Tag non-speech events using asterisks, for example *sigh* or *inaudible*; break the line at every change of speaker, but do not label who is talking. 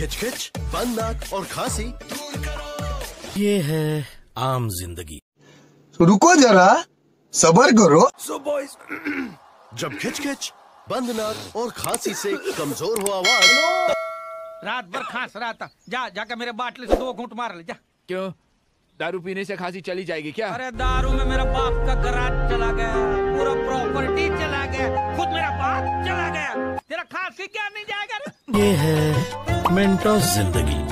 खिच खिच बंद नाक और खांसी। ये है आम ज़िंदगी।
रुको जरा सबर करो।
सो बॉयज़ *clears throat* जब खिच खिच बंद नाक और खांसी से कमज़ोर हो आवाज़
रात भर खांस रहा था। जा जाके मेरे बाटले से दो घूंट मार ले जा।
क्यों? दारू पीने से खांसी चली जाएगी क्या?
अरे दारू में मेरा बाप का गराज चला गया पूरा प्रॉपर्टी चला गया खुद मेरा बाप चला गया। तेरा खांसी क्या नहीं जाएगा रे?
ये है मेंटोस ज़िंदगी